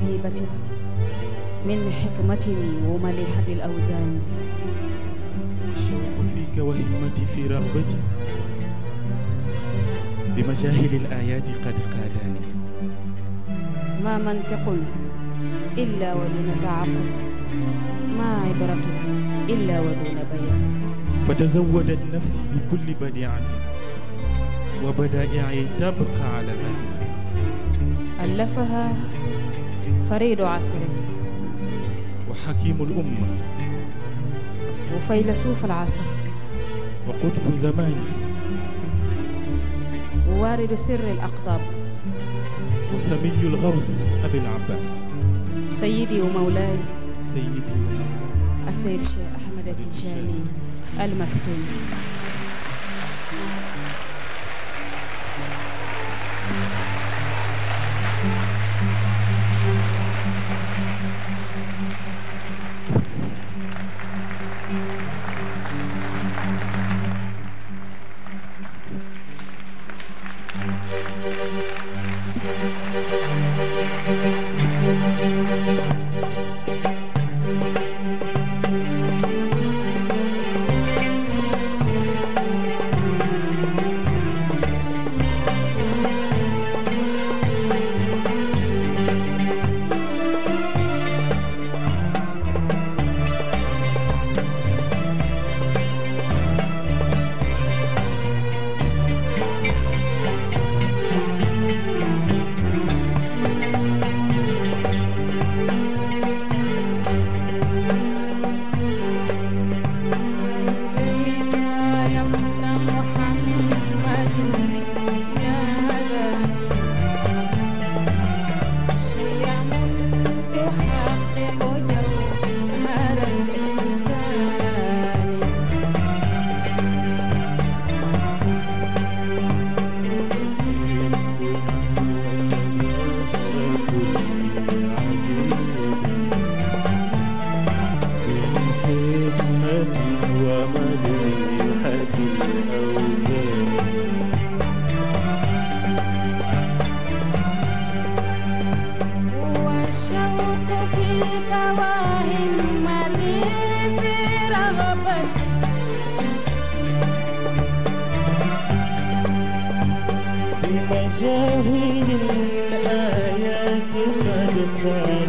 عجيبة من حكمة ومليحة الأوزان. الشوق فيك وهمتي في رغبتي. بمجاهل الآيات قد قاداني ما منطق إلا ودون تعقل ما عبرة إلا ودون بيان. فتزودت نفسي بكل بديعة. وبدائعي تبقى على الأزمان ألفها فريد عصره وحكيم الأمة. وفيلسوف العصر. وقطب زماني ووارد سر الأقطاب. وثمي الغوث أبي العباس. سيدي ومولاي. سيدي. السيد الشيخ أحمد التجاني. المكتوم. مجاهيل الآيات قد قال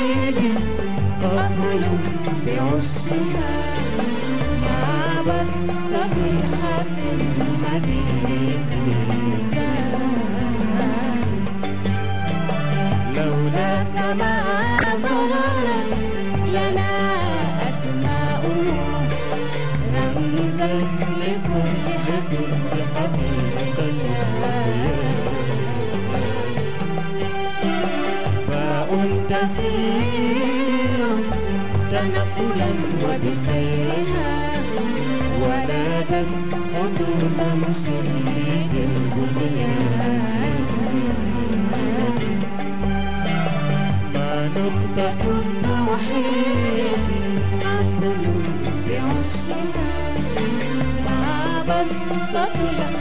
حبيبي رجل بعسها ما بستطيع حبيبي 不要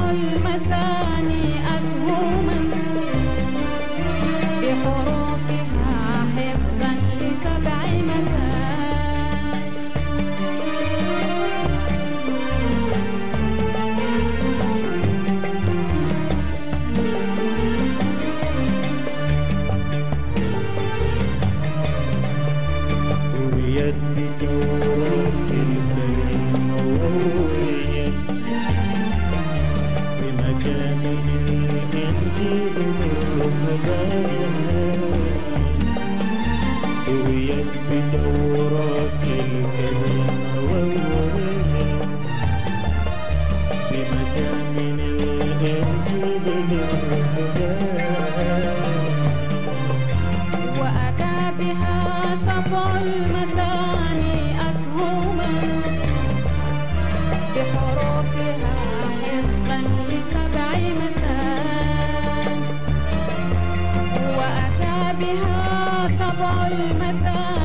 my side. بها سبع المساء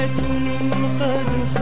حياة قد خلت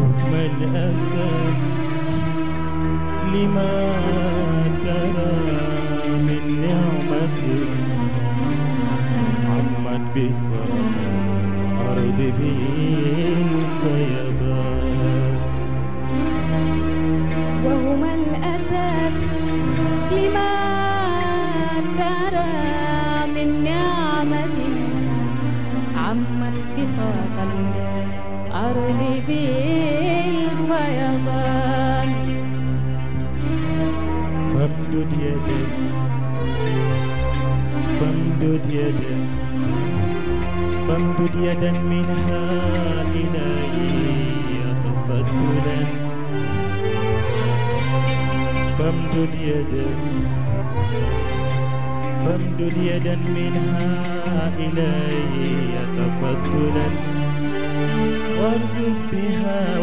وهم الأساس لما ترى من نعمة عمت بصرف أرض بالفيضان فامدد يدا منها إلي تفضلا فامدد يدك فامدد يدا منها إلي تفضلا واردد بها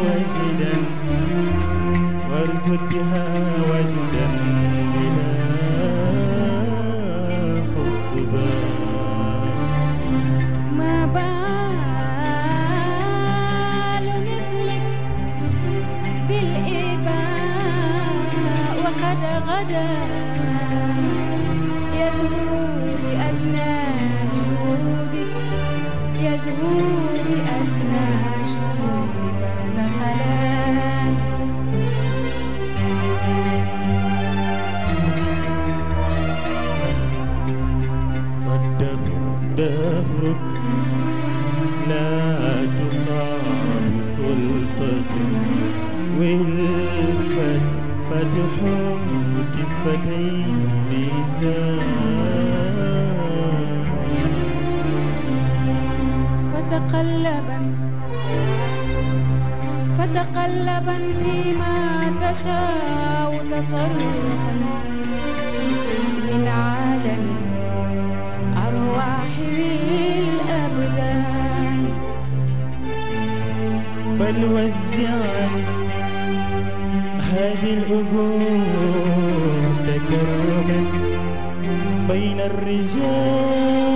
فتقلبا فيما تشاء تصرفا من عالم أرواح الأبدان بل وزعا هذه الأجور تكرما بين الرجال.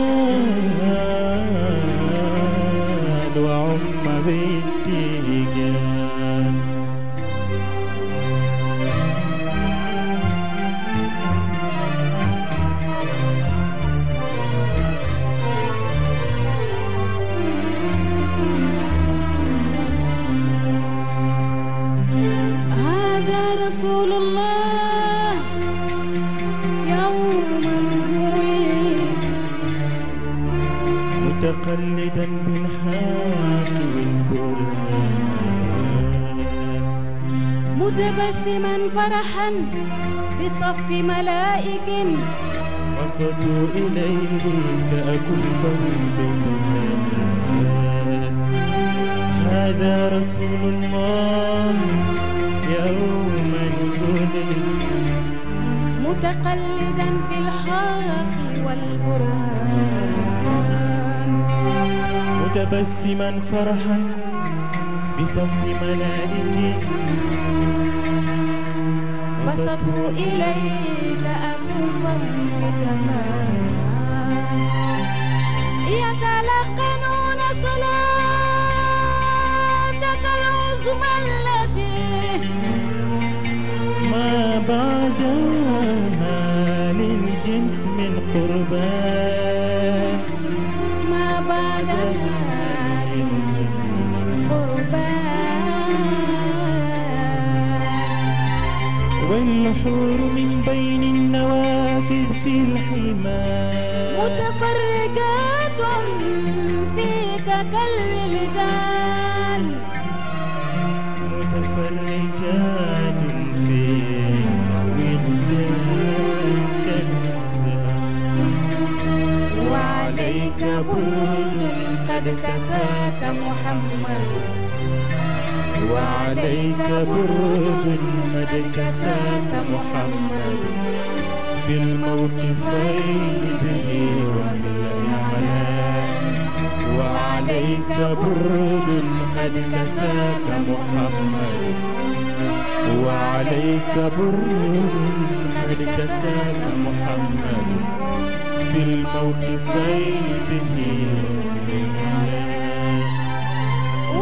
متبسما فرحا بصف ملائك. وصلوا إليك أكفا بالمهان هذا رسول الله يوم نزوله متقلدا بالحق والبرهان متبسما فرحا بصف ملائكة وصبوا إليك أنوفا بزمان يتلقنون صلاة العظمى التي ما بعدها للجنس من قربان. والحور من بين النوافذ في الحمام. متفرجات فيك كالولدان متفرجات فيك ولدان كالولدان وعليك برد قد كساك محمد. وعليك برد قد كساك محمد في الموقفين به وفي وعليك برد قد كساك محمد. وعليك برد قد كساك محمد. في الموقفين به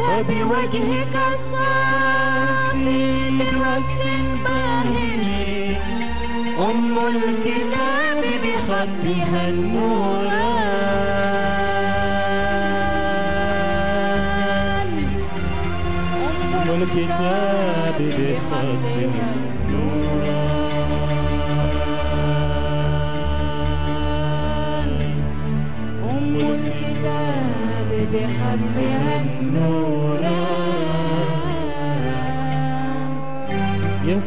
وبوجهك الصافي بوصف باهر أم الكتاب بخطها النوران أم الكتاب بخطها النوران الكتاب بخطها النوران يا